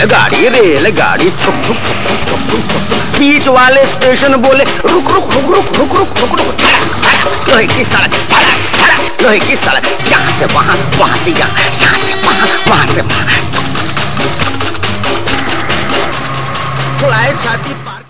रेलगाड़ी रेलगाड़ी छुक छुक छुक छुक छुक छुक छुक बीच वाले स्टेशन बोले रुक रुक रुक रुक रुक रुक रुक रुक लोहे की सड़क लोहे की सड़क यहाँ से वहाँ वहाँ से यहाँ यहाँ से वहाँ वहाँ से वहाँ फ़्लाइट छाती